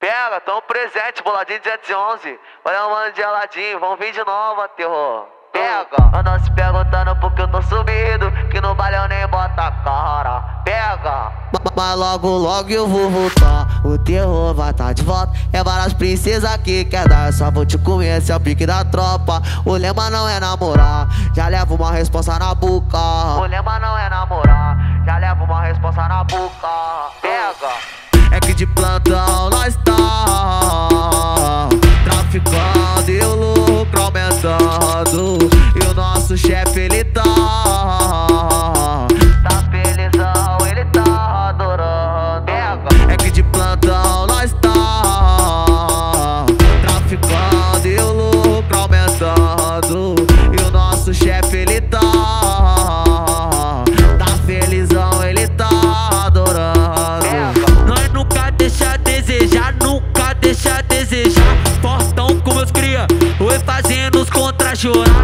Pega, tão presente, boladinho 211. Olha o mano de geladinho, vão vir de novo, terror. Pega, andam se perguntando por que eu tô sumido. Que no baile eu nem bota a cara. Pega, Mas logo, logo eu vou voltar. O terror vai tá de volta. É várias princesas que quer dar. Eu só vou te comer, esse é o pique da tropa. O lema não é namorar. Já levo uma responsa na boca. o lema não é namorar. Já leva uma responsa na boca. Pega, É que de plantão nós desejar. Portão com meus cria, oi fazendo os contra chorar.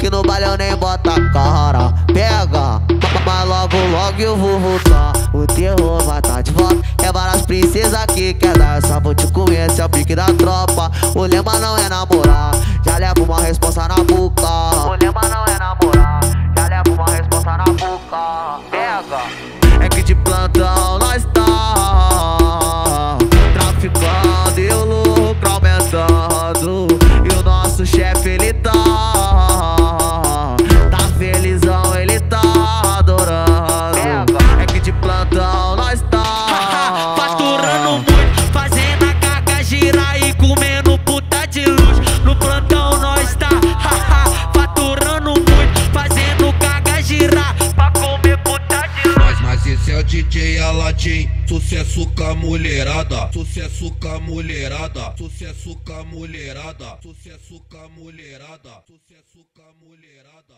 Que no baile eu nem bota a cara. Pega, mas logo logo eu vou voltar. O terror vai tá de volta. É várias princesas que quer dar só vou te comer, esse é o pique da tropa. O lema não é namorar. Já levo uma responsa na boca. O lema não é namorar. Já leva uma responsa na boca. Pega, É que de plantão é o DJ Aladim, sucesso com a mulherada, sucesso com a mulherada, sucesso com a mulherada, sucesso com a mulherada, sucesso com a mulherada.